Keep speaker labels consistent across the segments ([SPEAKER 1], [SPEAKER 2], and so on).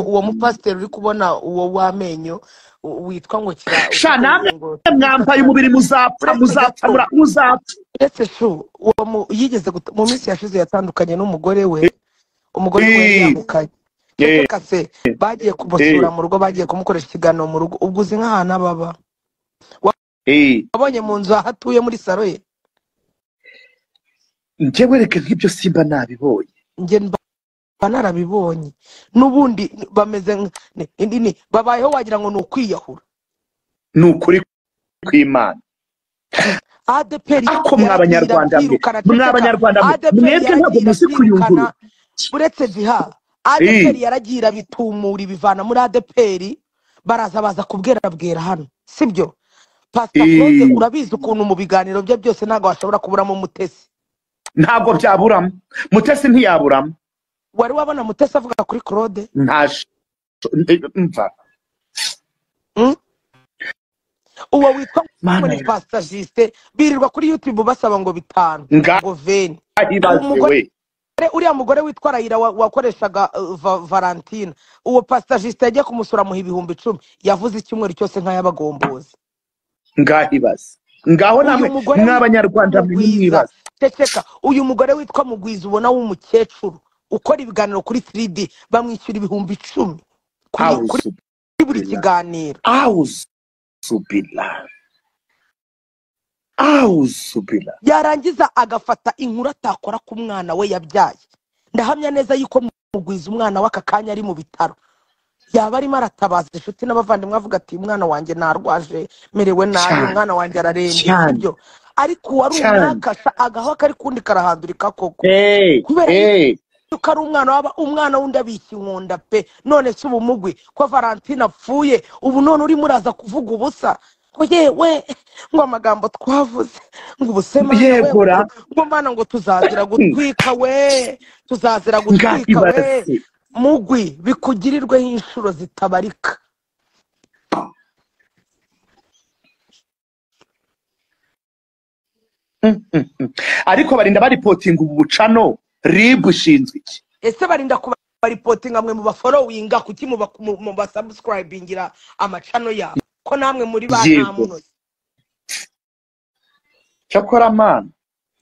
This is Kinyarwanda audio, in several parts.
[SPEAKER 1] uwo mupasiteri uri kubona uwo w'amenyo witwa ngo kira
[SPEAKER 2] mwambaye umubiri muzapfa muzapfa muzapfa.
[SPEAKER 1] Uretse shu uwo yigeze mu minsi yashize yatandukanye n'umugore we umugore we yamukanye.
[SPEAKER 2] Eh,
[SPEAKER 1] ceceka se bagiye kumusura mu rugo bagiye kumukoresha ikiganiro mu rugo. Ubwo uzi nk'ahantu aba aba? Wabonye mu nzu aho atuye muri saro ye
[SPEAKER 2] njyewe reka nk'ibyo simba nabibonye.
[SPEAKER 1] Njye narabibonye n'ubundi bameze babayeho wagira ngo ni ukwiyahura.
[SPEAKER 2] Ni ukuri kw'imana
[SPEAKER 1] adeperi
[SPEAKER 2] ako mwa
[SPEAKER 1] yaragiye
[SPEAKER 2] banyarwanda mwe
[SPEAKER 1] irabyirukana
[SPEAKER 2] mwa
[SPEAKER 1] ceceka
[SPEAKER 2] banyarwanda mwe
[SPEAKER 1] adeperi
[SPEAKER 2] mwebwe ntabwo muzi kuyungurura
[SPEAKER 1] uretse jiha
[SPEAKER 2] Eh,
[SPEAKER 1] adeperi yaragiye irabitumura ibivana muri adeperi baraza baza kubwerabwera hano. Sibyo?
[SPEAKER 2] Eh,
[SPEAKER 1] urabizi ukuntu mu biganiro bye byose ntabwo washobora kuburamo mutesi.
[SPEAKER 2] Ntabwo byaburamo mutesi ntiyaburamo
[SPEAKER 1] wari wabona mutesi avuga kuri claude?
[SPEAKER 2] Nta sh- mva
[SPEAKER 1] Mm? uwo witwa pasita jisite birirwa kuri youtube basaba ngo bitanu. Ngo veni uriya mugore witwa rayira wa- wakoreshaga uh, Va- valentina uwo pasita jisite yagiye kumusura amuha ibihumbi icumi. Yavuze icyumweru cyose nk'ay'abagombozi
[SPEAKER 2] ngahibaze ngaho namwe mw'abanyarwanda nimwibaze
[SPEAKER 1] ceceka uyu mugore witwa mugwiza ubona w'umukecuru. Ukora ibiganiro kuri 3D bamwishyura ibihumbi icumi. Kuri buri kiganiro. Yarangiza agafata inkuru atakora ku mwana we yabyaye. Ndahamya neza yuko mugwiza umwana w'aka kanya ari mu bitaro. Yaba arimo aratabaza inshuti n'abavandimwe avuga ati umwana wanjye narwaje merewe nabi umwana wanjye ararembye sibyo ariko uwari umwakasha agaho kari kundi karahandurika koko. Kubera yuko ari umwana waba umwana wundi abishya inkunda pe. None se ubu mugwi ko valentine apfuye ubu none urimo uraza kuvuga ubusa. Ngo yewe ngo amagambo twavuze. Ngo ubusema
[SPEAKER 2] yegura.
[SPEAKER 1] ngo mana ngo tuzazira gutwika we tuzazira gutwika we. Mugwi bikugirirweho inshuro zitabarika.
[SPEAKER 2] Ariko barinda baripotinga ubu bucano. Rib ishinzwe iki?
[SPEAKER 1] Ese barinda kubaripotinga mwe mu baforowinga kuki mu basubscribingira amacano yabo? Ko namwe muri ba
[SPEAKER 2] yego.
[SPEAKER 1] ntamunoze
[SPEAKER 2] cyakora mana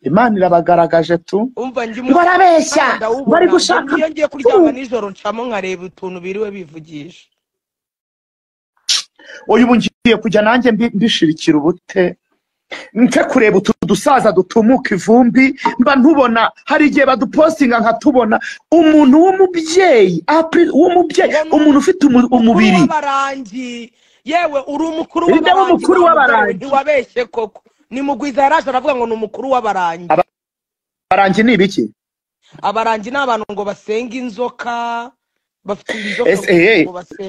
[SPEAKER 2] imana irabagaragaje tu.
[SPEAKER 1] Umva njye
[SPEAKER 2] ngo arabeshya
[SPEAKER 1] wanjye
[SPEAKER 2] ngo ari
[SPEAKER 1] ndawubona. Njye
[SPEAKER 2] gushaka
[SPEAKER 1] iyo ngiye kuryama
[SPEAKER 2] Uh,
[SPEAKER 1] nijoro ncamo nkareba utuntu biriwe bivugisha.
[SPEAKER 2] Uyu ngiye kujya nanjye mbi- mbishirikira ubute? Mfe kureba utu dusaza dutumuka ivumbi mba ntubona hari igihe badupostinga nkatubona umuntu w'umubyeyi w'umubyeyi umuntu ufite umubiri.
[SPEAKER 1] yewe uri umukuru w'abarangi
[SPEAKER 2] w'umukuru
[SPEAKER 1] wa mugore we
[SPEAKER 2] w'abarangi?
[SPEAKER 1] ntiwabeshye koko. Ni mugwiza yaraje aravuga ngo ni umukuru w'abarangi.
[SPEAKER 2] Abarangi ni ibiki
[SPEAKER 1] abarangi ni abantu ngo basenga inzoka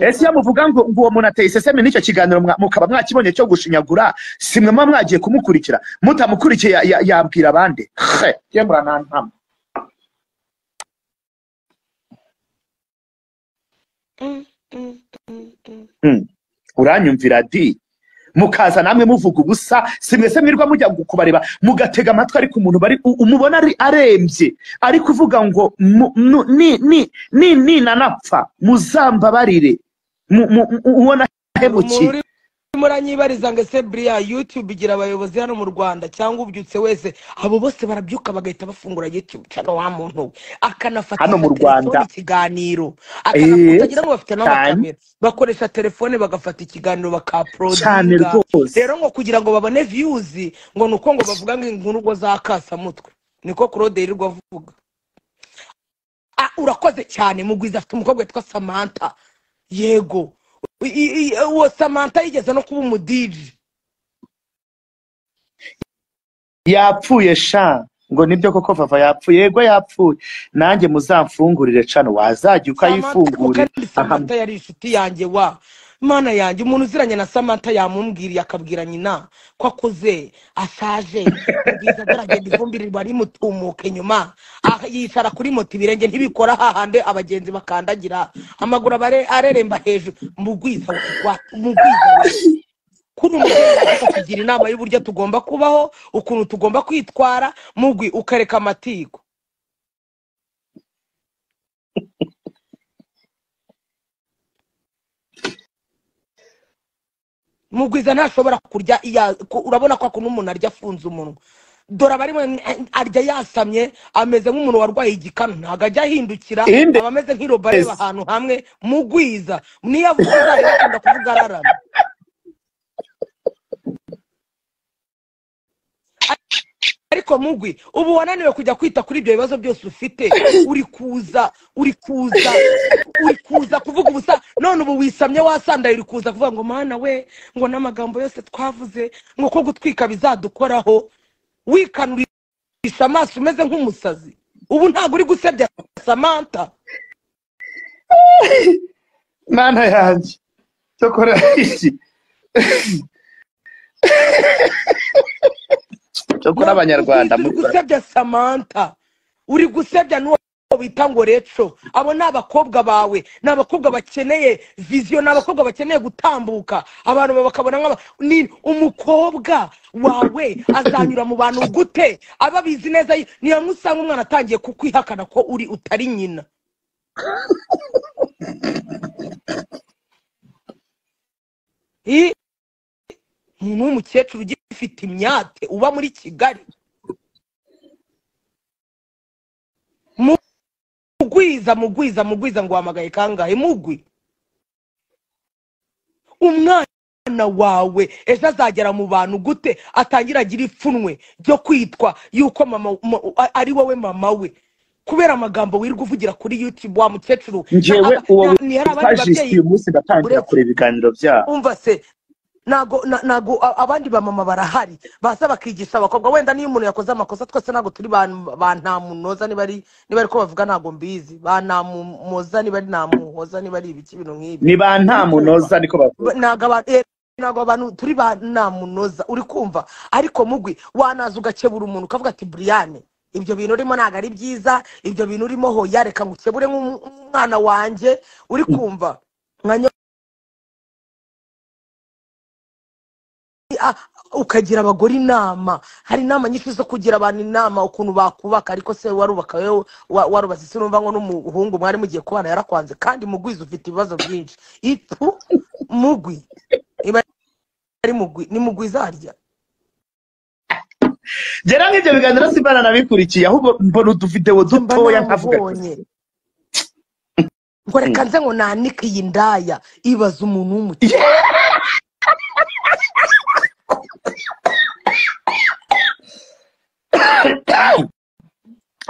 [SPEAKER 2] ese iyo muvuga ngo uwo muntu ateye iseseme n'icyo kiganiro mukaba mwakibonye cyo gushinyagura si mwe muba mwagiye kumukurikira mutamukurikiye ya- ya- yabwira abandi
[SPEAKER 1] mm, mm, mm.
[SPEAKER 2] Hmm. uranyumvira di mukaza namwe muvuga ubusa si mwese mwirwa mujya kubareba mugatega amatwi ariko umuntu bari umubona ari arembye. Ari kuvuga ngo ninanapfa. Muzambabarire mu- mu- mu- ubona ahemukiye
[SPEAKER 1] muranyibariza ngo ese buriya youtube igira abayobozi hano mu rwanda cyangwa ubyutse wese? Abo bose barabyuka bagahita bafungura youtube cano wa muntu we.
[SPEAKER 2] Hano
[SPEAKER 1] akanafatisha
[SPEAKER 2] mu rwanda
[SPEAKER 1] ikiganiro.
[SPEAKER 2] Eh,
[SPEAKER 1] akanakuta ngo bafite n'amakamera bakoresha telefone bagafata ikiganiro
[SPEAKER 2] cyane
[SPEAKER 1] bakaporodinga rero ngo kugira ngo babone viyuzi ngo ni uko ngo bavuga ngo inkuru ngo zakasamutwe niko claude yirirwa avuga. Ah, urakoze cyane. Mugwiza afite umukobwa witwa samantha. Yego. Uwo samantha yigeze no kuba umudiji
[SPEAKER 2] yapfuye sha? Ngo ni byo koko vava yapfuye? Yego yapfuye. Nanjye muzamfungurire cano wazajya ukayifungurira.
[SPEAKER 1] samantha yari inshuti yanjye wa? Mana yanjye umuntu uziranye na samantha yamumbwiriye akabwira nyina ko akuze ashaje ubwiza agaragenda ivumbi riba rimutumuka inyuma Ah, yicara kuri moto ibirenge ntibikora. Hahande abagenzi bakandagira. Amaguru areremba hejuru. Mugwiza mugwiza kuri wawe kugira inama y'uburyo tugomba kubaho ukuntu tugomba kwitwara mugwi ukareka amatiku mugwiza ntashobora kurya urabona ko akuntu umuntu arya afunze umunwa. Dore aba arimo arya yasamye ameze nk'umuntu warwaye igikanu ntabwo ajya ahindukira aba ameze nk'irobo areba ahantu hamwe. Mugwiza niyo avuga uzareba akunda kuvuga ararama. ariko mugwi ubu wananiwe kujya kwita kuri ibyo bibazo byose ufite. Uri kuza uri kuza uri kuza kuvuga ubusa. None ubu wisamye wasandaye uri kuza kuvuga ngo mana we ngo n'amagambo yose twavuze ngo ko gutwika bizadukoraho wikanurisha amaso umeze nk'umusazi. Ubu ntabwo uri gusebya samantha.
[SPEAKER 2] Mana yanjye cyokora iki? Cyokora abanyarwanda
[SPEAKER 1] uri gusebya samantha. Uri gusebya n'uwo bita ngo reco abo ni abakobwa bawe. Ni abakobwa bakeneye viziyo ni abakobwa bakeneye gutambuka. Abantu bakabona ni umukobwa wawe azanyura mu bantu gute? Aba abizi neza ni hamwe usanga umwana atangiye kukwihakana ko uri utari nyina. umuntu w'umukecuru ugifite imyate uba muri kigali? Mugwiza mugwiza mugwiza ngo wahamagaye kangahe? Mugwi. Umwana wawe ejo azagera mu bantu gute? Atangira agira ipfunwe ryo kwitwa yuko mama ari wowe mama we. Kubera amagambo wirirwa uvugira kuri youtube wa mukecuru aba-
[SPEAKER 2] uwo
[SPEAKER 1] babyeyi
[SPEAKER 2] uyu munsi ndatangira kureba ibiganiro byabo
[SPEAKER 1] umva se a- abandi bamama barahari. Baza bakigisha abakobwa. Wenda niyo umuntu yakoze amakosa twese ntabwo turi ba ntamunoza niba ari niba ko bavuga ntabwo mbizi. Ba ntamumoza niba ari ntamuhoza niba ari ibiki ibintu nk'ibi.
[SPEAKER 2] Ni ba nta
[SPEAKER 1] uri kumva
[SPEAKER 2] munoza niko bavuga
[SPEAKER 1] abantu eh, abantu turi ba ntamunoza. Uri kumva? Ariko mugwi wanaza ugakebura umuntu ukavuga ati buriyane ibyo bintu urimo ntabwo ari byiza ibyo bintu urimo hoya reka ngukebure nk'umwana wanjye. Uri kumva? Nka ukagira abagore inama. Hari inama nyinshi zo kugira abantu inama ukuntu bakubaka ariko se warubaka wowe wa- warubatse sinumva ngo n'umuhungu mwari mugiye kubana yarakwanze kandi mugwiza ufite ibibazo byinshi. Ipu mugwi iba ari mugwi ni mugwi izarya.
[SPEAKER 2] Gera nk'ibyo biganiro simbana nabikurikiye ahubwo mbona uduvidewo dutoya nkavuga
[SPEAKER 1] ngo reka nze ngo nanike iyi ndaya ibaza umuntu w'umukire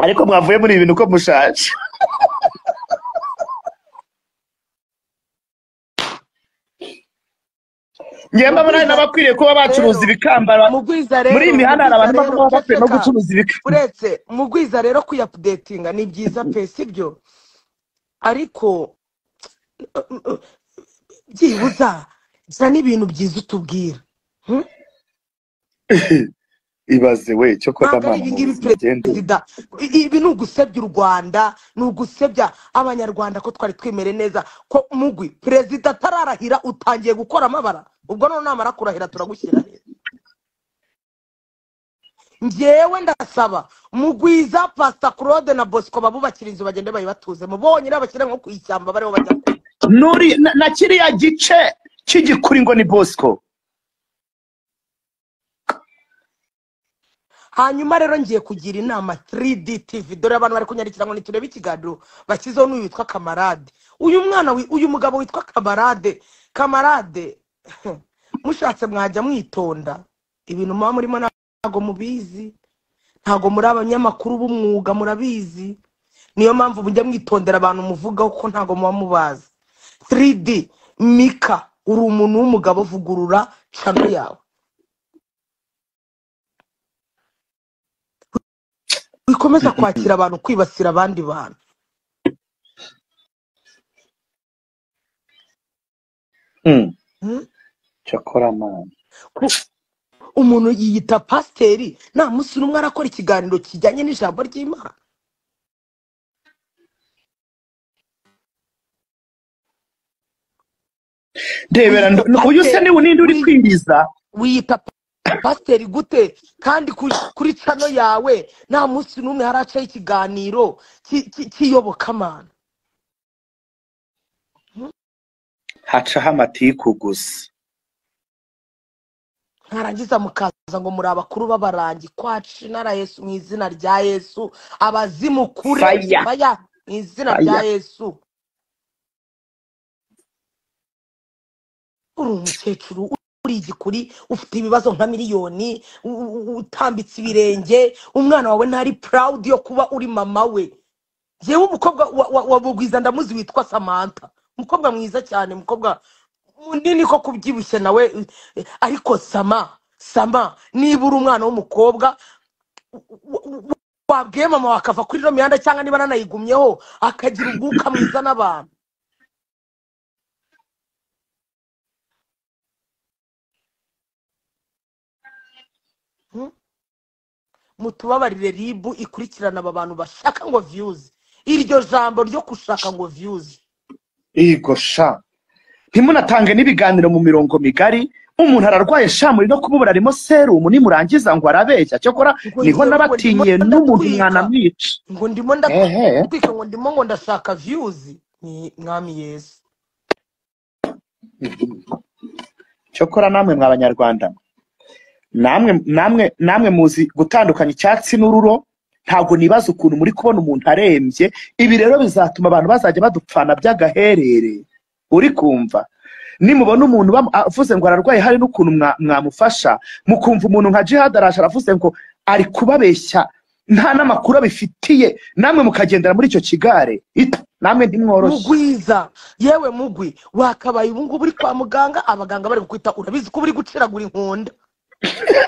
[SPEAKER 2] ariko mwavuye muri ibi bintu uko mushaje ngewe mbona hari n'abakwiriye kuba bacuruza ibikambara muri iyi mihanda hari abantu baba bakwiye no gucuruza ibikambara
[SPEAKER 1] uretse mugwiza rero kuyapudetinga ni byiza pe sibyo ariko byibuza gira n'ibintu byiza utubwira hmm?
[SPEAKER 2] ibaze we cyo genda
[SPEAKER 1] perezida. Ibi ni ugusebya u rwanda ni ugusebya abanyarwanda ko twari twimere neza ko mugwi perezida atararahira utangiye gukora amabara. Ubwo none namara kurahira turagushyira he? Njyewe ndasaba mugwiza pasita claude na bosco babubakira inzu bagende bayibatuzemo bonyine bashyire nko ku ishyamba bariho bajya
[SPEAKER 2] na kiriya gice cy'igikuri ngo ni bosco.
[SPEAKER 1] Hanyuma rero ngiye kugira inama 3D TV dore abantu bari kunyandikira ngo niturebe ikiganiro bashyizeho n'uyu witwa kamarade uyu mwana uyu mugabo witwa kamarade kamarade mushatse mwajya mwitonda. Ibintu muba murimo ntabwo mubizi. Ntabwo muri abanyamakuru b'umwuga murabizi. Niyo mpamvu mujya mwitondera abantu muvugaho ko ntabwo muba mubazi. 3D mika uri umuntu w'umugabo vugurura cano yawe. Wikomeza kwakira abantu kwibasira abandi bantu.
[SPEAKER 2] Hmm,
[SPEAKER 1] Hmm?
[SPEAKER 2] cyakora
[SPEAKER 1] Ku- umuntu yiyita pasiteri nta munsi n'umwe arakora ikiganiro kijyanye n'ijambo ry'imana.
[SPEAKER 2] Ndo- uyu se
[SPEAKER 1] pasiteri
[SPEAKER 2] ni we ninde uri
[SPEAKER 1] wi-
[SPEAKER 2] kwiriza
[SPEAKER 1] wiyita pasiteri gute. Kandi kuri cano yawe nta munsi n'umwe haracaho ikiganiro ki- ki- cy'iyobokamana
[SPEAKER 2] hacaho amatiku gusa.
[SPEAKER 1] Mwarangiza mukaza ngo muri abakuru b'abarangi kwaci nara yesu mu izina rya yesu. Abazimukure
[SPEAKER 2] faya
[SPEAKER 1] faya mu izina rya yesu. Uri umukecuru uri igikuri ufite ibibazo nka miliyoni utambitse ibirenge umwana wawe ntari proud yo kuba uri mama we. Yewe umukobwa wa, bugwiza ndamuzi witwa samantha. Umukobwa mwiza cyane umukobwa munini ko kubyibushye nawe. Ariko sama sama niba uri umwana w'umukobwa wabwiye mama wawe akava kuri ino mihanda cyangwa niba nanayigumyeho akagira umwuka mwiza n'abantu. Mutubabarire ribu ikurikirana aba bantu bashaka ngo views. Iryo jambo ryo gushaka ngo views.
[SPEAKER 2] Igo sha. Ntimunatange n'ibiganiro mu mirongo migari. Umuntu ararwaye sha muri no kumubura arimo serumu nimurangiza ngo arabeshya. Cyokora
[SPEAKER 1] ngo ni ho
[SPEAKER 2] nabatinyiye n'umuntu mwanamwica
[SPEAKER 1] ngo ndimo ndatwika ngo ndimo ngo ndashaka views. Ni mwami yesu.
[SPEAKER 2] Cyokora namwe mwa banyarwanda. Namwe namwe namwe muzi gutandukanya icyatsi n'ururo. Ntabwo nibaza ukuntu muri kubona umuntu arembye. Ibi rero bizatuma abantu bazajya badupfana by'agaherere. Uri kumva? Nimubona umuntu avuze ngo ararwaye hari n'ukuntu mwa- mwamufasha. Mukumva umuntu nka jihad araje aravuze ngo ari kubabeshya. Nta n'amakuru abifitiye. Namwe mukagendera muri icyo kigare. Namwe ntimworoshye
[SPEAKER 1] mugwiza. Yewe mugwi wakabaye ubu ngubu uri kwa muganga abaganga bari kukwita urabizi ko uri guciragura inkonda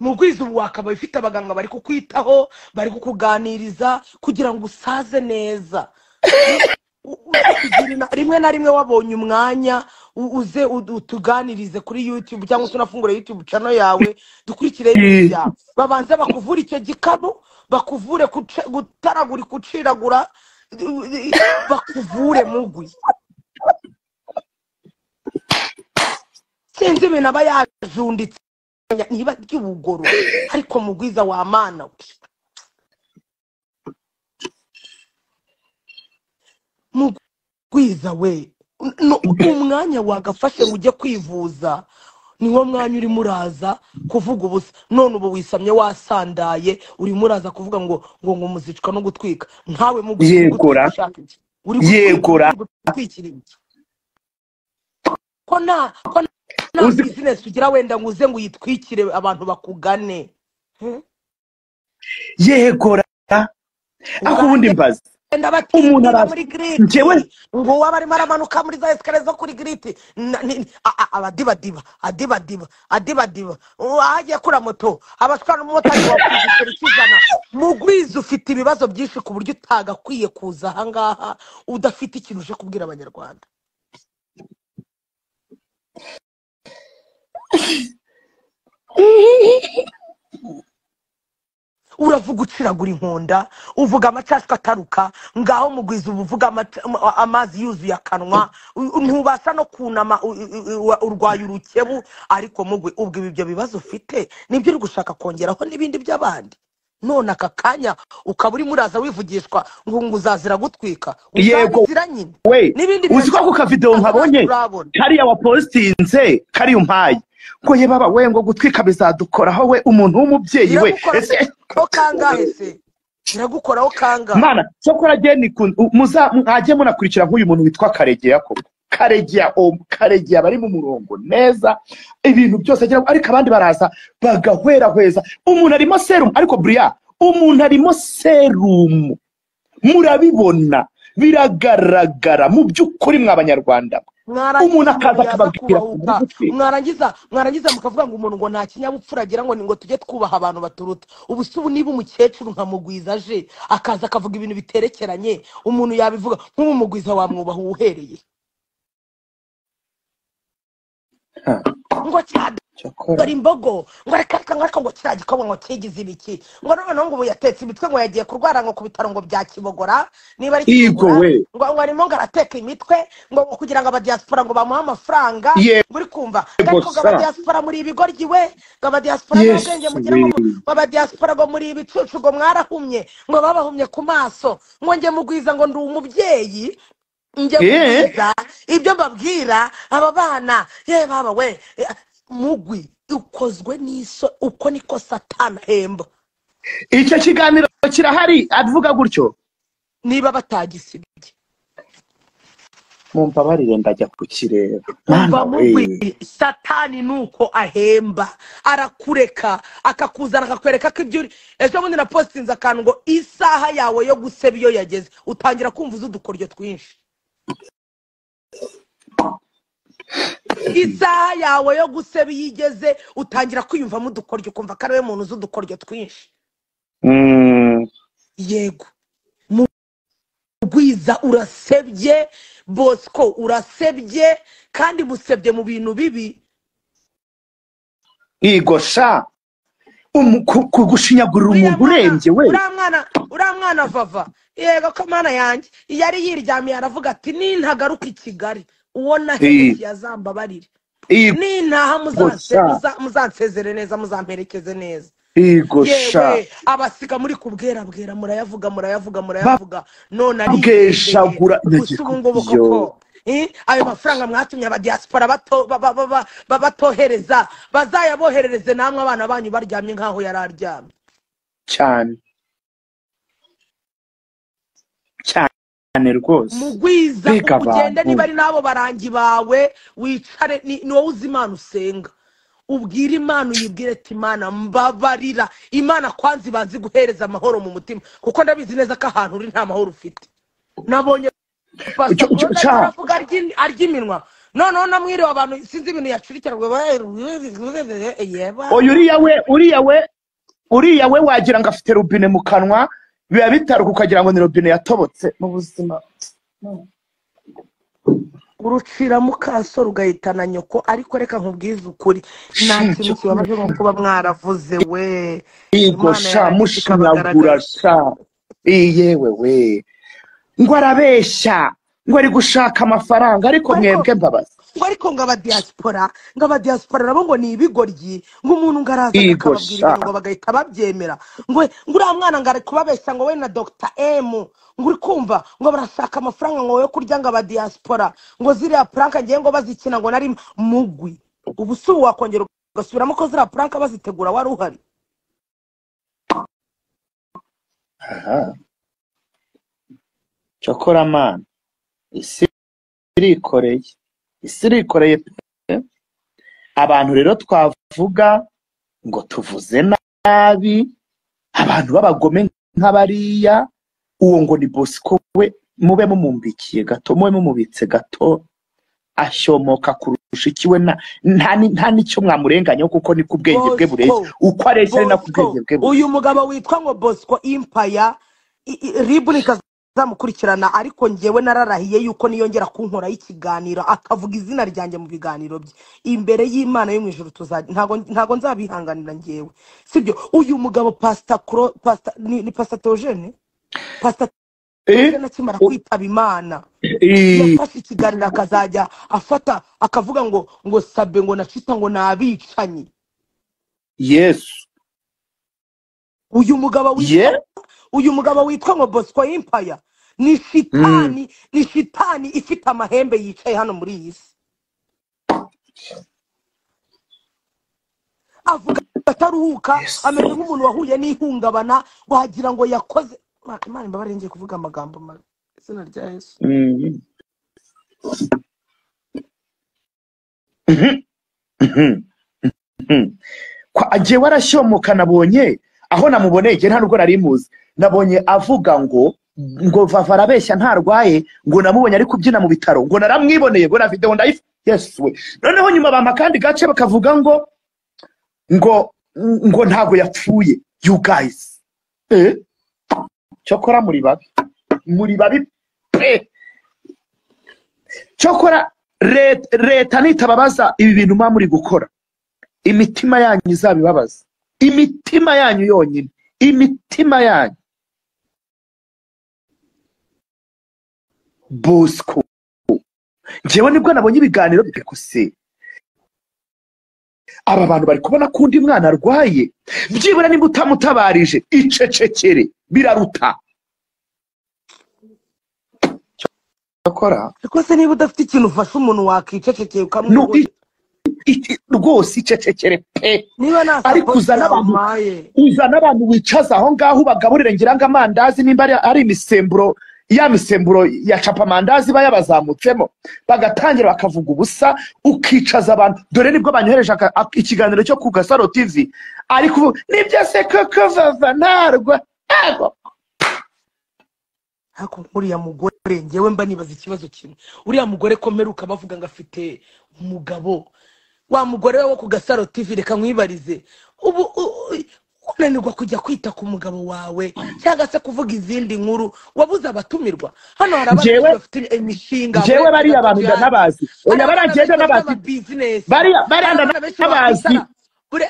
[SPEAKER 1] mugwiza ubu wakabaye ufite abaganga bari kukwitaho bari kukuganiriza kugira ngo usaze neza. Rimwe na rimwe wabonye umwanya uze utuganirize kuri youtube cyangwa se unafungure youtube channel yawe dukurikire byawe babanze bakuvure icyo gikanu bakuvure gutaragura kuciragura bakuvure mugwi. Sinzi ibintu aba yajunditse niba ry'ubugoro ariko mugwiza wa mana. We mugwiza we no- umwanya wagafashe ngo ujye kwivuza niwo mwanya urimo uraza kuvuga ubusa. None ubu wisamye wasandaye urimo uraza kuvuga ngo ngo ngo muzicwa no gutwika. Nkawe mugwiza nta ko nta
[SPEAKER 2] uzi
[SPEAKER 1] bizinesi ugira wenda ngo uze ngo uyitwikire abantu bakugane.
[SPEAKER 2] Yegora aho ubundi mbaza umuntu araza
[SPEAKER 1] muri
[SPEAKER 2] njyewe
[SPEAKER 1] giriti ngo uwaba arimo aramanuka muri za esikariye zo kuri giriti abadibadiba adibadiba adibadiba ahagiye kura moto abatwara umumotari ku igiceri cy'ijana mugwiza ufite ibibazo byinshi ku buryo utagakwiye kuza ahangaha udafite ikintu uje kubwira abanyarwanda. Uravuga uciragura inkonda uvuga amacashwa ataruka ngaho mugwiza uba uvuga amaca- ama- amazi yuzuye akanwa ntubasha no kunama urwaye urukebu ariko mugwi ubwo ibyo bibazo ufite ni byo uri gushaka kongeraho n'ibindi by'abandi. None aka kanya ukaba urimo uraza wivugishwa ngo ngo uzazira gutwika.
[SPEAKER 2] Yego. We uzi ko ku kavidewo nkabonye? kariya wapositinze kariya umpaye. Ngo ye baba we ngo gutwika bizadukoraho we umuntu w'umubyeyi we. Ese?
[SPEAKER 1] Ko kangahe se biragukoraho kangahe
[SPEAKER 2] mana cyokora jye muza mwajye munakurikira nk'uyu muntu witwa karegeya koko. Karegeya karegeya bari mu murongo neza ibintu byose agira ariko abandi baraza bagahwerahweza umuntu arimo serumu ariko buriya umuntu arimo serumu murabibona biragaragara mu by'ukuri mwa banyarwanda. Umuntu akaza akababwira
[SPEAKER 1] mwarangiza mwarangiza mukavuga ngo umuntu ngo nta kinyabupfura agira ngo ni ngo tujye twubaha abantu baturuta. Ubu se ubu niba umukecuru nka mugwiza aje akaza akavuga ibintu biterekeranye umuntu yabivuga nk'ubu mugwiza wamwubaha uwuhereye. Ngo cyadora imbogo. Ngo reka reka ngo kiriya gikoma ngo kigize ibiki. Ngo noneho ngo ubu yatetse imitwe ngo yagiye kurwara ngo ku bitaro ngo bya kibogora. Niba ari kibogora ngo arimo ngo arateka imitwe ngo kugira ngo abadiyasipora ngo bamuhe amafaranga. Uri kumva. Ariko ngo abadiyasipora muri ibigoryi we ngo abadiyasipora nta
[SPEAKER 2] yesu
[SPEAKER 1] bwenge mugira ngo abadiyasipora ngo muri ibicucu ngo mwarahumye ngo babahumye ku maso. Ngo njye mugwiza ngo ndi umubyeyi njye
[SPEAKER 2] Eh.
[SPEAKER 1] kubwiza ibyo mbabwira aba bana ye baba we eh, mugwi ukozwe n'iso uko niko satani ahemba.
[SPEAKER 2] Icyo kiganiro kirahari avuga gutyo?
[SPEAKER 1] Niba batagisibye
[SPEAKER 2] mumbabarire ndajya kukireba
[SPEAKER 1] umva
[SPEAKER 2] Mana we.
[SPEAKER 1] mugwi satani ni uko ahemba. Arakureka akakuzana akakwereka ko ibyo uri ejo bundi na positinze akantu ngo isaha yawe yo guseba iyo yageze. Utangira kumva uzi udukoryo twinshi. Isaha yawe yo guseba iyo igeze utangira kwiyumvamo udukoryo ukumva ko ari we muntu uzi udukoryo twinshi.
[SPEAKER 2] Mm,
[SPEAKER 1] yego. Mugwiza urasebye bosco urasebye kandi musebye mu bintu bibi.
[SPEAKER 2] Igosha umu- ku- ku- gushinyagurira
[SPEAKER 1] uriya
[SPEAKER 2] umuntu urembye we.
[SPEAKER 1] uriya mwana vava. Yego ko mana yanjye. Yari yiryamiye aravuga ati nintagaruka i kigali. Uwo nahemukiye azambabarire. Nintaha muzansezere neza muzamperekeze neza.
[SPEAKER 2] Igosha
[SPEAKER 1] yewe abasiga muri kubwerabwera murayavuga murayavuga murayavuga. None
[SPEAKER 2] Babweshagura
[SPEAKER 1] gusa ubu ngubu koko ayo mafaranga mwatumye abadiyasipora bato- ba- ba- ba- ba- ba- batohereza bazayaboherereze namwe abana banyu baryamye nk'aho yari aryamye.
[SPEAKER 2] Cyane. Cyane rwose.
[SPEAKER 1] Mugwiza ugende niba ari n'abo barangi bawe wicare ni wowe uzi imana usenga. Ubwire imana uyibwire ati imana mbabarira. Imana kwanza ibanza guhereza amahoro mu mutima. Kuko ndabizi neza ko ahantu uri nta mahoro ufite. Nabonye aravuga arya- arya iminwa. Noneho namwiriwe abantu sinzi ibintu
[SPEAKER 2] oya uriya we uriya we uriya we wagira ngo afite robine mu kanwa biba bitaruka ukagira ngo ni robine yatobotse mu buzima.
[SPEAKER 1] Urucira mukasoro ugahitana nyoko ariko reka nkubwize ukuri. Nta kintu kibabaje nko kuba mwaravuze we.
[SPEAKER 2] Igosha
[SPEAKER 1] Imana
[SPEAKER 2] mushinyagura sha. Yewe we. Ngo arabeshya ngo ari gushaka amafaranga
[SPEAKER 1] ariko
[SPEAKER 2] mwebwe mbabazi
[SPEAKER 1] ngo ariko ngo abadiyasipora ngo abadiyasipora nabo ngo ni ibigoryi ngo umuntu ngo araza akababwira ibintu ngo bagahita babyemera. Ngo uriya mwana ngo ari kubabeshya ngo we na dr. M ngo uri kumva ngo barashaka amafaranga ngo yo kurya ngo abadiyasipora ngo ziriya puranka ngiye ngo bazikina ngo nari mugwi. Ubu si ubu wakongera ugasubiramo ko ziriya puranka bazitegura wari uhari?
[SPEAKER 2] Aha. Cyokora mana isi irikoreye. Isi irikoreye pe. Abantu rero twavuga ngo tuvuze nabi abantu b'abagome nk'abariya uwo ngo ni bosco we mube mumumbikiye gato mube mumubitse gato ashyomoka kurusha ikiwe na nta ni- n'icyo mwamurenganyaho kuko niko ubwenge bwe bureshya uko areshya ari nako
[SPEAKER 1] Bosco,
[SPEAKER 2] ubwenge bwe bureshya
[SPEAKER 1] uyu mugabo witwa ngo bosco impaya i- ikazamukurikirana ariko ngewe nararahiye yuko niyongera kunkoraho ikiganiro akavuga izina ryanjye mu biganiro bye. Imbere y'imana yo mu ijoro ntago nzabihanganira ngewe. Sibyo uyu mugabo pasita kuro ni, pasita teogene pasita
[SPEAKER 2] Eh?
[SPEAKER 1] teogene akimara kwitaba imana. Yafashe ikiganiro akazajya afata akavuga ngo ngo sabe ngo nacita ngo ni abicanyi
[SPEAKER 2] yesu.
[SPEAKER 1] Uyu mugabo witwa uyu mugabo witwa ngo bosco impaya ni shitani ni shitani ifite amahembe yicaye hano muri iyi si avuga ataruhuka ameze nk'umuntu wahuye n'ihungabana wagira ngo yakoze Ma- imana imbabarire ngiye kuvuga amagambo mabi izina rya yesu
[SPEAKER 2] Mhm. Mhm. Mhm. Mhm. Kwa- agiye warashyomoka nabonye aho namuboneye igihe nta nubwo nari muzi. Nabonye avuga ngo ngo vava arabeshya ntarwaye ngo namubonye ari kubyina mu bitaro ngo naramwiboneye ngo na videwo ndayifu we. Noneho nyuma bampa akandi gace bakavuga ngo ngo ngo ntabwo yapfuye. You guys. Eh? cyokora muri babi. Muri babi pe cyokora leta nitababaza ibi bintu muba muri gukora. Imitima yanyu izabibabaza imitima yanyu yonyine. Imitima yanyu. Bosco. Njyewe ni bwo nabonye ibiganiro ariko se aba bantu bari kubona ko undi mwana arwaye. Byibura nimba utamutabarije. Icecekere. Biraruta. Akora
[SPEAKER 1] ariko se niba udafite ikintu ufasha umuntu wakicecekeye
[SPEAKER 2] iki rwose icecekere pe. Ariko uzana abantu uzana abantu wicaza aho ngaho ubagaburire ngira ngo amandazi nimba ari, imisemburo ya misemburo ya capamandazi iba yabazamutsemo bagatangira bakavuga ubusa ukicaza abantu. Dore ni bwo banyohereje ikiganiro cyo ku gasaro tv ariko ni byo se koko vava ntarwa ntarwa
[SPEAKER 1] ariko uriya mugore ngewe mba nibaza ikibazo kimwe. Uriya mugore ko mperuka bavuga ngo afite umugabo wa mugore we wo ku gasaro tv reka nkwibarize. Ubu unanirwa kujya kwita ku mugabo wawe cyangwa se kuvuga izindi nkuru wabuze abatumirwa. Hano hari benshi bafite imishinga
[SPEAKER 2] njyewe
[SPEAKER 1] muri
[SPEAKER 2] bariya bantu ndanabazi. Oya
[SPEAKER 1] bafite
[SPEAKER 2] nabazi bariya bariya ndanabazi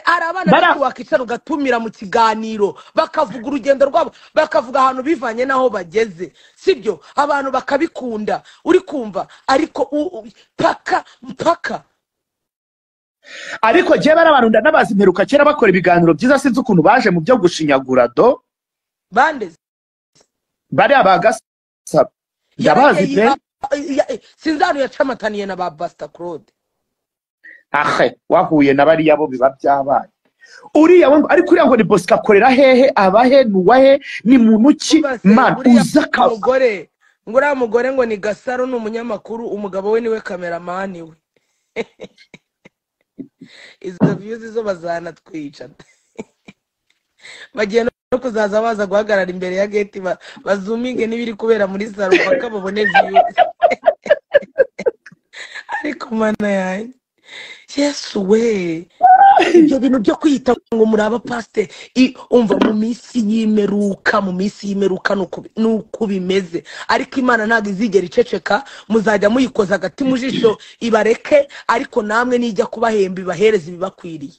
[SPEAKER 1] hari abana benshi wakwicara ugatumira mu kiganiro bakavuga urugendo rwabo bakavuga ahantu bivanye n'aho bageze. Sibyo abantu bakabikunda. Uri kumva ariko paka mpaka.
[SPEAKER 2] Ariko njyewe bariya bantu ndanabazi mperuka kera bakora ibiganiro byiza sinzi ukuntu baje mu byo gushinyagura do.
[SPEAKER 1] Bandeze
[SPEAKER 2] bariya ba gasaro ndabazi pe.
[SPEAKER 1] Sinzi ahantu yacamataniye na ba basita claude.
[SPEAKER 2] Ahe wahuye na bariya bo biba byabaye. Uriya ariko uriya ngo ni bosco akorera hehe abahe nuwahe ni muntu ki?
[SPEAKER 1] Bose,
[SPEAKER 2] man
[SPEAKER 1] uriya
[SPEAKER 2] uza ka
[SPEAKER 1] mugore ngo uriya mugore ngo ni gasaro ni umunyamakuru umugabo we ni we kameramani we. izo viyuzi zo bazanatwica bagiye no kuzaza baza guhagarara imbere ya geti ba- bazuminge n'ibiri kubera muri salo mpaka babone viyuzi ariko mana yanjye yesu we ibyo bintu byo kwita ngo muri abapasiteri umva mu minsi y'imeruka mu minsi y'imeruka ni uko bimeze. Ariko imana ntabwo izigera iceceka muzajya muyikoza agati mu jisho ibareke ariko namwe nijya kubahemba ibahereza ibibakwiriye.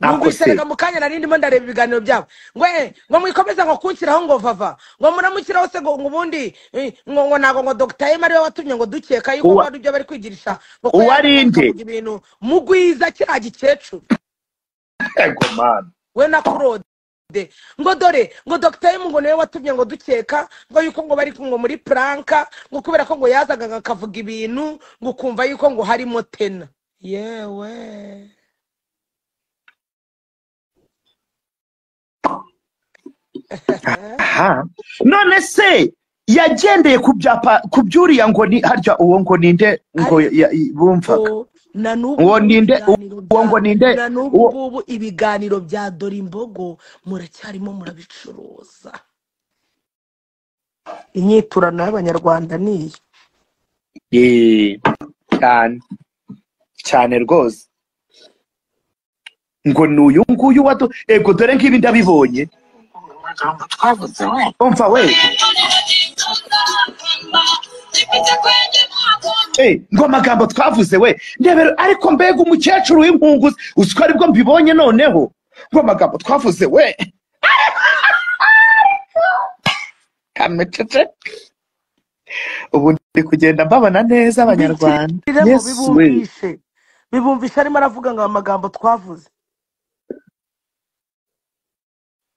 [SPEAKER 1] Numvise
[SPEAKER 2] se.
[SPEAKER 1] reka mu kanya nari ndimo ndareba ibiganiro byabo. Ngo eh, ngo mwikomeze ngo kunshyiraho ngo vava. Ngo muramukiraho se ngo ubundi eh, ngo ngo ntabwo ngo dogita ema ari we watumye ngo dukeka yuko
[SPEAKER 2] Uwa-
[SPEAKER 1] ngo ari ibyo bari kwigirisha ngo akavuga ibintu mugwiza kiriya gikecuru. We na kurode ngo dore ngo dogita emu ngo ni we watumye ngo dukeka ngo yuko ngo bari ngo muri puranka ngo kubera ko ngo yazaga akavuga ibintu ngo ukumva yuko ngo harimo tena. Yewe.
[SPEAKER 2] None se yagendeye ku byapa ku byuriya ngo ni harya uwo ngo ninde ngo bumvaga uwo ninde uwo ngo ninde
[SPEAKER 1] na n'ubu
[SPEAKER 2] uwo?
[SPEAKER 1] ngubu ibiganiro bya dore imbogo muracyarimo murabicuruza. Inyiturano y'abanyarwanda ni iyi.
[SPEAKER 2] Yee, cyane cyane rwose. Ngo ni uyu nguyu wadu ego dore nk'ibi ndabibonye.
[SPEAKER 3] Amagambo twavuze we
[SPEAKER 2] umva we Eh, ngo amagambo twavuze we ndebere ariko mbega umukecuru w'inkunguzi uzi ko ari bwo mbibonye noneho ngo amagambo twavuze we kamecece ubu ndi kugenda mbabona neza abanyarwanda
[SPEAKER 1] bibumvishe arimo aravuga ngo amagambo twavuze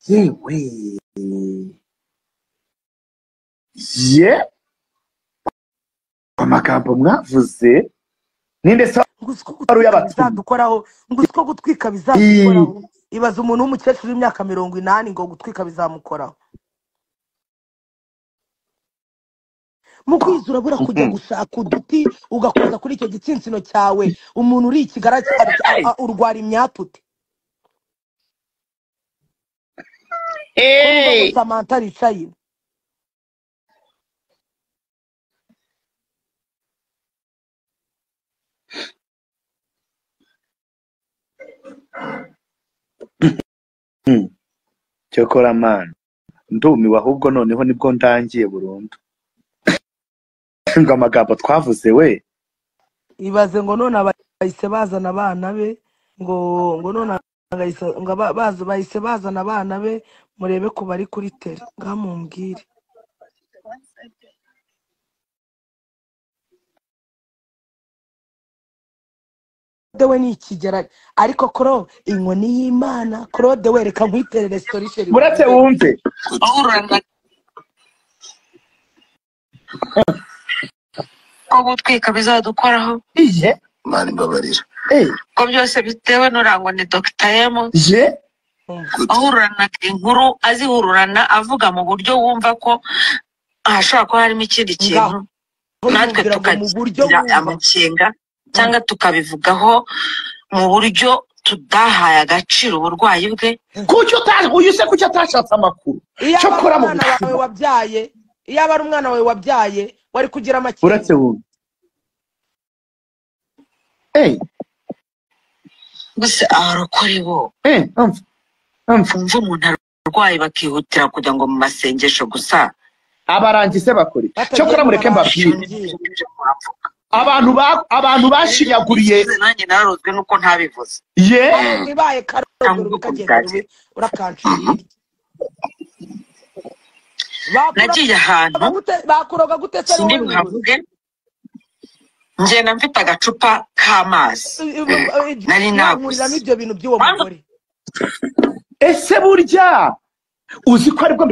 [SPEAKER 2] yewe ye amagambo mwavuze ninde se
[SPEAKER 1] bizadukoraho ngo uzi ko gutwika bizadukoraho. Ibaza umuntu w'umukecuru w'imyaka mirongo inani ngo gutwika bizamukoraho. Mu kwiza urabura kujya
[SPEAKER 2] mhm.
[SPEAKER 1] gushaka uduti ugakoza kuri icyo gitsinsino cyawe. Umuntu uri ikigara urwara imyatute ko numva ngo
[SPEAKER 2] hey.
[SPEAKER 1] samantha
[SPEAKER 2] Hmm, cyokora mana ndumiwe ahubwo noneho ni bwo ndangiye burundu. Ngo amagambo twavuze we.
[SPEAKER 1] Ibaze ngo none bahise bazana abana be ngo ngo none bahise bazana abana be murebe ko bari kuri tere ngaho mumbwire. Claude we ni ikigera ariko koro inkoni y'imana. Claude we reka nkwiterere sitorisheri
[SPEAKER 2] muretse
[SPEAKER 1] wumve.
[SPEAKER 3] Ko gutwika bizadukoraho?
[SPEAKER 2] Iye.
[SPEAKER 3] Imana imbabarira
[SPEAKER 2] eh,
[SPEAKER 3] ko byose bitewe n'urango ni dogita emu
[SPEAKER 2] ye
[SPEAKER 3] ahururana inkuru azihururana avuga mu buryo wumva ko hashobora kuba harimo ikindi kintu. Natwe tukagira amakenga cyangwa tukabivugaho mu buryo tudahaye agaciro uburwayi bwe.
[SPEAKER 2] Uyu se kuki atashatse amakuru?
[SPEAKER 1] Iyo aba
[SPEAKER 2] cyokora
[SPEAKER 1] ari
[SPEAKER 2] mu
[SPEAKER 1] umwana wawe
[SPEAKER 2] buzima
[SPEAKER 1] wabyaye iyo aba ari umwana wawe wabyaye wari kugira
[SPEAKER 2] uretse
[SPEAKER 1] amakenga
[SPEAKER 2] wowe. Eh,
[SPEAKER 3] gusa abarokore bo.
[SPEAKER 2] Eh,
[SPEAKER 3] bumva umuntu arwaye bakihutira kujya ngo mu masengesho gusa.
[SPEAKER 2] Iki?
[SPEAKER 1] Batagiye
[SPEAKER 2] cyokora
[SPEAKER 1] mu
[SPEAKER 2] mureke mbabwire. abantu ba- abantu bashinyaguriye.
[SPEAKER 3] Nanjye nararozwe nuko ntabivuze.
[SPEAKER 2] Ye?
[SPEAKER 1] Ibaye karogoro
[SPEAKER 3] Cyangwa
[SPEAKER 1] bikagenda
[SPEAKER 3] ubwatsi.
[SPEAKER 1] urakancira
[SPEAKER 3] nagiye ahantu.
[SPEAKER 1] Bakuroga gute se
[SPEAKER 3] sindi buhavuge ngenda mfite agacupa k'amazi. Nari naguze.
[SPEAKER 1] ibyo bintu by'uwo mugore.
[SPEAKER 2] Ese burya? Uzi ko ari bwo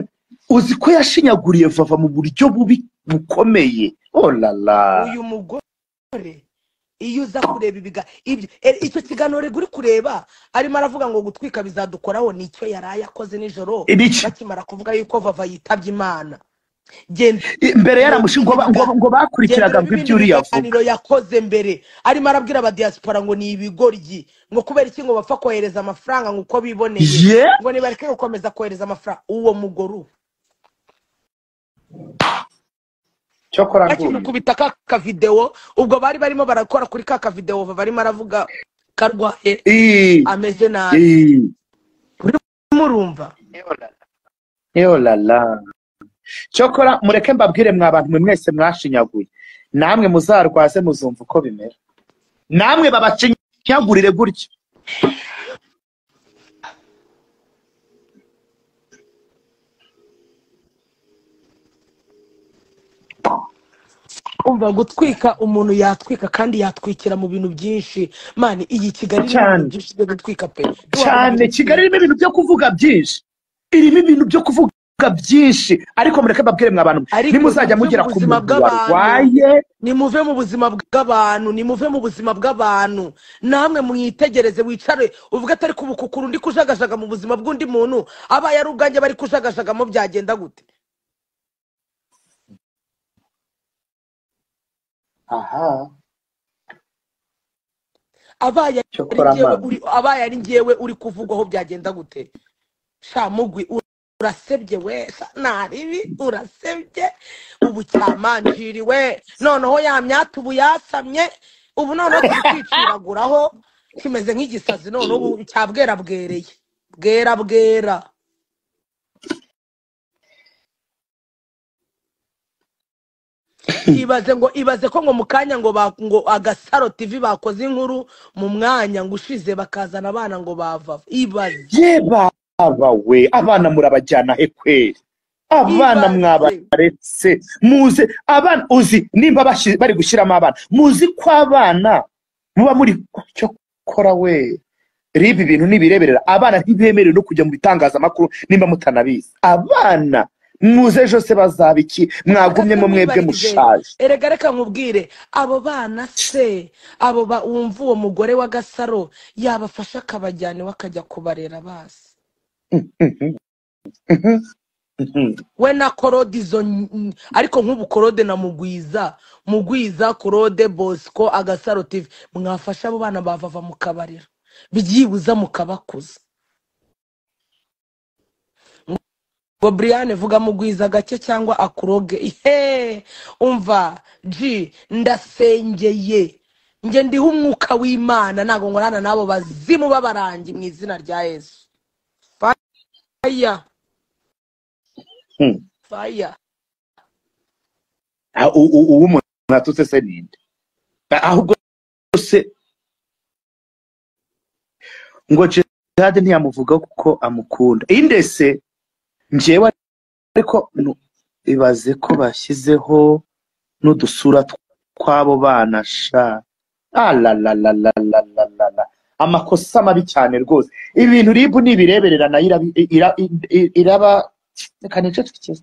[SPEAKER 2] uzi ko yashinyaguriye vava mu buryo bubi bukomeye? Oh la la.
[SPEAKER 1] Uyu mugore iyo uza kureba ibiga ibyo e- icyo kiganiro uri kureba arimo aravuga ngo gutwika bizadukoraho ni cyo yaraye akoze nijoro bakimara kuvuga yuko vava yitabye imana.
[SPEAKER 2] Mbere yaramushi ngo ba- ngo- ngo bakurikiraga ngo ibyo uriya avuga.
[SPEAKER 1] yakoze mbere. Arimo arabwira abadiyasipora ngo ni ibigoryi ngo kubera iki ngo bapfa kohereza amafaranga ngo uko biboneye.
[SPEAKER 2] Ye?
[SPEAKER 1] Ngo nibareke gukomeza kohereza amafaranga uwo mugore bakimukubita ka kavidewo ubwo bari barimo barakora kuri ka kavidewo barimo aravuga karwaye ameze nabi. Murumva.
[SPEAKER 2] Yo la la. Cyokora mureke mbabwire mwa bantu mwe mwese mwashinyaguye. Namwe muzarwaze muzumva uko bimera. Namwe babacinyagurire gutyo.
[SPEAKER 1] Umva gutwika umuntu yatwika kandi yatwikira mu bintu byinshi. Mani iyi kigali irimo
[SPEAKER 2] Cyane.
[SPEAKER 1] ibintu byinshi byo gutwika pe.
[SPEAKER 2] Cyane kigali irimo ibintu byo kuvuga byinshi. Irimo ibintu byo kuvuga byinshi. Ariko mureke mbabwire mwa bantu. Nimuzajya mugera
[SPEAKER 1] mu
[SPEAKER 2] ku muntu warwaye
[SPEAKER 1] nimuve mu buzima bw'abantu. Nimuve mu buzima bw'abantu. Namwe mwitegereze wicare. Uvuge atari kubukukura undi kujagajaga mu buzima bw'undi muntu. Abaye ari ubwanjye bari kujagajagamo byagenda gute?
[SPEAKER 2] Aha.
[SPEAKER 1] Abaye ari
[SPEAKER 2] Mana.
[SPEAKER 1] uri kuvugwaho byagenda gute? Sha mugwi urasebye we sha naribi urasebye ubu cyamanjiriwe noneho ya myata ubu yasamye ubu noneho turi kimeze nk'igisazi none ubu cyabwera bwereye. Bwera bwera. Ibaze ngo ibaze ko ngo mu kanya ngo ngo agasaro tv bakoze inkuru mu mwanya ngo ushize bakazana abana ngo bava ibaze.
[SPEAKER 2] Ye baba we abana murabajyana he kweri? Abana mwabaretse muze abana uzi nimba bari gushyiramo abana muzi ko abana muba muri cyo kora we? Riba ibintu nibireberera. Abana ntibemerewe no kujya mu bitangazamakuru nimba mutanabizi. Abana muze ejo se bazaba iki? Mwagumyemo mwebwe mushaje.
[SPEAKER 1] Erega reka nkubwire. Abo bana se abo wumva uwo mugore wa gasaro yabafasha akabajyana iwe akajya kubarera basi we na korode izo ariko nk'ubu korode na mugwiza mugwiza korode bosco agasaro tv mwafasha abo bana bavava mukabarera byibuza mukabakuza ngo brian vuga mugwiza gake cyangwa akuroge? Ihe umva ji ndasengeye. Njye ndiho umwuka w'imana ntabwo nkorana n'abo bazimu b'abarangi mu izina rya yesu. fire.
[SPEAKER 2] Hmm. Fire. Uwo umuntu atutse se ninde ahubwo se ngo jihade ntiyamuvuga kuko amukunda indese njyewe ariko ibaze ko bashyizeho n'udusura tw'abo bana sha. Ah, la la la la la la la. Amakosa mabi cyane rwose. Ibintu ribu nibireberera iraba reka nicecekere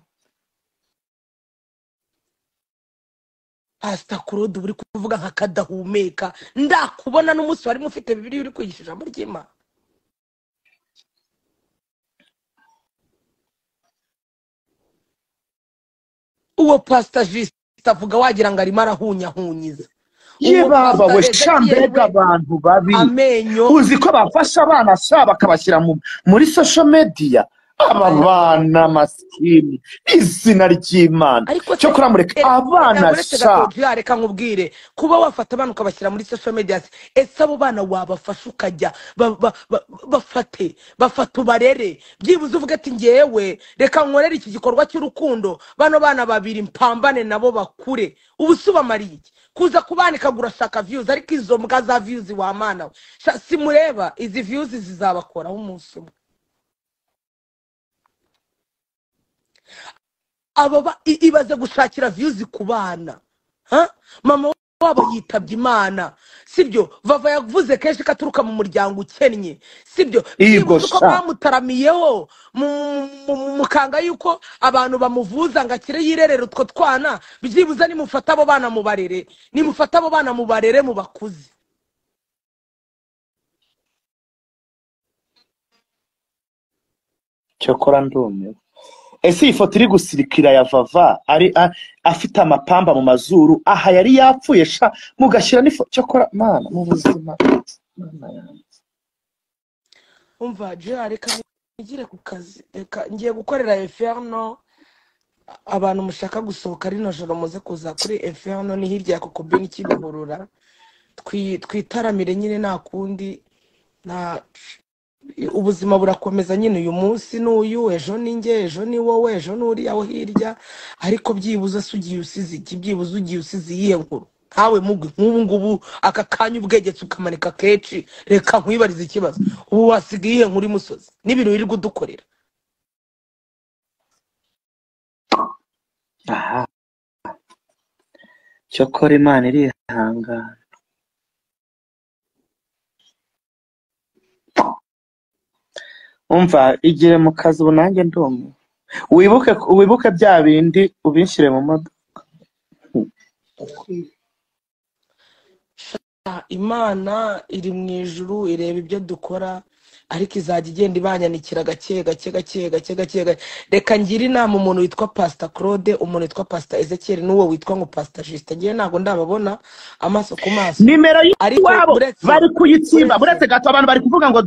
[SPEAKER 1] pasita claude uri kuvuga nka kadahumeka. Ndakubona n'umunsi warimo ufite bibiri uri kwigisha ijambo ry'imana. Uwo pasita jisita avuga wagira ngo arimo arahunyahunyiza
[SPEAKER 2] ye baba we mbega abantu babi. uzi ko bafasha abana sha bakabashyira mu- muri social media. Aba bana masikini izina ry'imana. Cyo kuramureka
[SPEAKER 1] ere-
[SPEAKER 2] abana sha.
[SPEAKER 1] Reka nkubwire. Kuba wafata abana ukabashyira muri social media ese abo bana wabafasha ukajya? Ba- ba- ba- bafate bafata ubarere. Byibuze uvuge ati ngewe reka nkorere iki gikorwa cy'urukundo. Bano bana babiri mpambane nabo bakure. Ubu se ubamariye kuza kubanika ngo urashaka views ariko izo mbwa za views wa mana we. Simureba izi views zizabakoraho umunsi umwe aba ba- i- ibaze gushakira views ku bana. Ha? mama wabo yitabye imana. Sibyo? Vava yavuze kenshi ko aturuka mu muryango ukennye. Sibyo? Byibuze mu- mu- mu- mukanga yuko abantu bamuvuza ngo akire yirerere utwo twana byibuze nimufata abo bana mubarere nimufata abo bana mubarere mubakuze
[SPEAKER 2] cyokora ndumiwe. Ese iyi foto iri gusirikira ya vava ari afite amapamba mu mazuru aha yari yapfuye sha mugashyira n'ifoto cyokora mana mu buzima
[SPEAKER 1] umva jya reka nigire ku kazi reka ngiye gukorera eferno abantu mushaka gusohoka rino joro muze kuza kuri eferno ni hirya ya kokobini kimihurura Twi- twitaramire nyine nta kundi nta ubuzima burakomeza nyine uyu munsi n'uyu ejo ni njye ejo ni wowe ejo ni uriya wo hirya. Ariko byibuze se ugiye usize iki? Byibuze ugiye usize iyihe nkuru? Nkawe mugwi nk'ubu ngubu aka kanya ubwegetse ukamanika kenshi. Reka nkwibarize ikibazo. Ubu wasiga iyihe nkuru imusozi? N'ibintu wirirwa udukorera
[SPEAKER 2] aha. Cyokora imana irihangana. Umva igihe mu kazi ubu nanjye ndumiwe wibuke wibuke bya bindi ubinshyire mu modoka.
[SPEAKER 1] Imana iri mu ijuru ireba ibyo dukora. Ariko izajya igenda ibanyanikira gake gake gake gake gake reka ngire inama umuntu witwa pasita claude umuntu witwa pasita ezekiel n'uwo witwa ngo pasita jisita ngewe ntabwo ndababona amaso ku maso.
[SPEAKER 2] Nimero y'iwabo bari kuyitsimba.
[SPEAKER 1] uretse
[SPEAKER 2] uretse gato abantu bari kuvuga ngo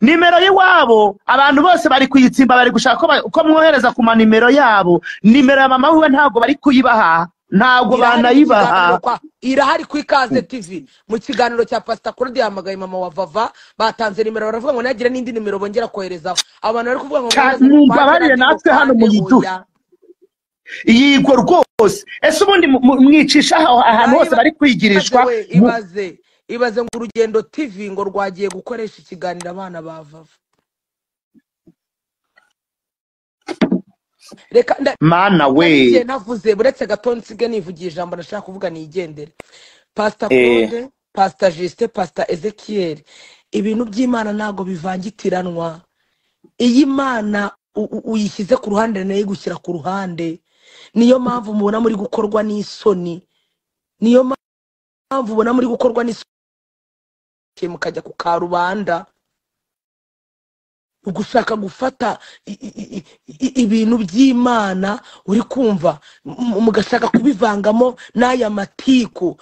[SPEAKER 2] nimero y'iwabo abantu bose bari kuyitsimba bari gushaka ko mwohereza ku manimero yabo. Nimero ya mama wiwe ntabwo bari kuyibaha. Ntabwo
[SPEAKER 1] mu
[SPEAKER 2] banayibaha.
[SPEAKER 1] irahari ku ikaze tv mu kiganiro cya pasita claude yahamagaye mama wa vava batanze nimero. Baravuga ngo ntihagire n'indi nimero bongera koherezaho. Abantu bari kuvuga ngo gerard ngo
[SPEAKER 2] natwe hano muyiduhe
[SPEAKER 1] oya
[SPEAKER 2] yigwa rwose. Ese ubundi mu- mu- mwicisha ahantu hose bari kwigirishwa? mu-
[SPEAKER 1] ibaze. Ibaze ngo urugendo tv ngo rwagiye gukoresha ikiganiro abana ba vava. Reka
[SPEAKER 2] mana we
[SPEAKER 1] navuze buretse gato nsige nivugiye ijambo ndashaka kuvuga nigendere pasita
[SPEAKER 2] eh.
[SPEAKER 1] Claude pasita jisite pasita ezekiel ibintu by'imana ntabwo bivangitiranwa. U- u- uyishyize ku ruhande na yo igushyira ku ruhande niyo mpamvu mubona muri gukorwa n'isoni. Niyo mpamvu ubona muri gukorwa n'isoni mukajya ku karubanda. Ugushaka gufata ibintu by'imana uri kumva mugashaka kubivangamo n'aya matiku.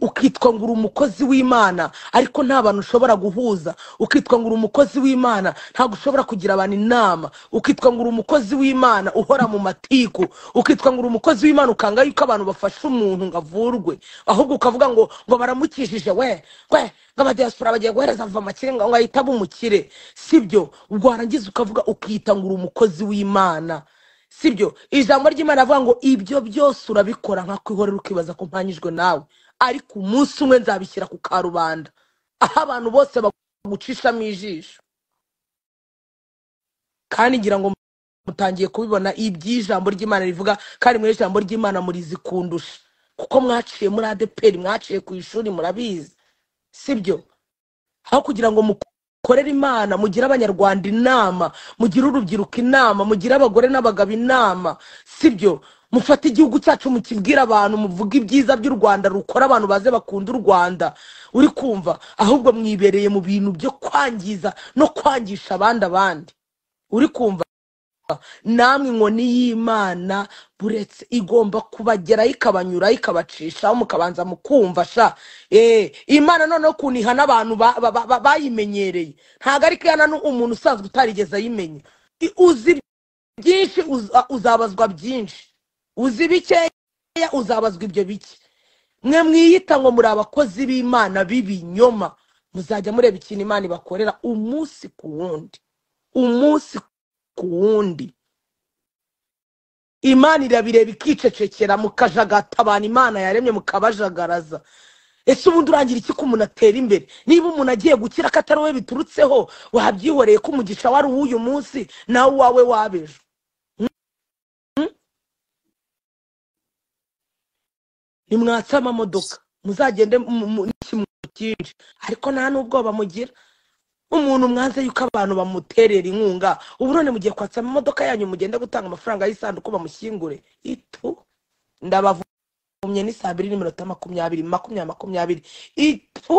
[SPEAKER 1] Ukitwa ngo uri umukozi w'imana ariko nta bantu ushobora guhuza. Ukitwa ngo uri umukozi w'imana ntabwo ushobora kugira abantu inama. Ukitwa ngo uri umukozi w'imana uhora mu matiku. Ukitwa ngo uri umukozi w'imana ukanga yuko abantu bafasha umuntu ngo avurwe. Ahubwo ukavuga ngo ngo baramukijije we we ngo abadiyasipora bagiye guhereza ava ngo ahita aba umukire sibyo ubwo warangiza ukavuga ukita ngo uri umukozi w'imana. Sibyo? Ijambo ry'imana avuga ngo ibyo byose urabikora nka kwihorera ukibaza ko mpanyijwe nawe. Ariko umunsi umwe nzabishyira ku karubanda. Aho abantu bose bagucishamo ijisho. Kandi ngira ngo mutangiye kubibona iby'ijambo ry'imana rivuga kandi muri ijambo ry'imana murizi kundusha kuko mwaciye muri adeperi mwaciye ku ishuri murabizi. Sibyo? Aho kugira ngo mukorere imana mugire abanyarwanda inama mugire urubyiruko inama mugire abagore n'abagabo inama. Sibyo? Mufate igihugu cyacu mukibwire abantu muvuge ibyiza by'u rwanda rukora abantu baze bakunda u rwanda. Uri kumva? Ahubwo mwibereye mu bintu byo kwangiza no kwangisha abandi abandi. Uri kumva? Namwe inkoni y'imana buretse igomba kubageraho ikabanyuraho ikabacishaho mukabanza mukumva sha. Eh imana noneho ukuntu ihana abantu ba- ba- ba- ba- bayimenyereye. Ntabwo ari ihana umuntu usanzwe utarigeze ayimenya. Uzi byinshi uza- uzabazwa byinshi. Uzi bikeya uzabazwa ibyo bike. Mwe mwiyita ngo muri abakozi b'imana b'ibinyoma. Muzajya mureba ikintu imana ibakorera umunsi ku wundi. Umunsi ku wundi imana irabireba ikicecekera mukajagata abantu imana yaremye mukabajagaraza ese ubundi urangira iki ko umuntu atera imbere niba umuntu agiye gukira ko atari we biturutseho wabyihoreye ko umugisha wari uw'uyu munsi nawe uwawe wabejo nimwatse amamodoka muzagende mu- mu- n'ikimwaro cyinshi ariko nta n'ubwoba mugira umuntu mwanze yuko abantu bamuterera inkunga ubu none mugiye kwatsa amamodoka yanyu mugende gutanga amafaranga y'isanduku bamushyingure. Itu? Ndabavumye ni saa mbiri n'iminota makumyabiri makumyabiri makumyabiri. Itu?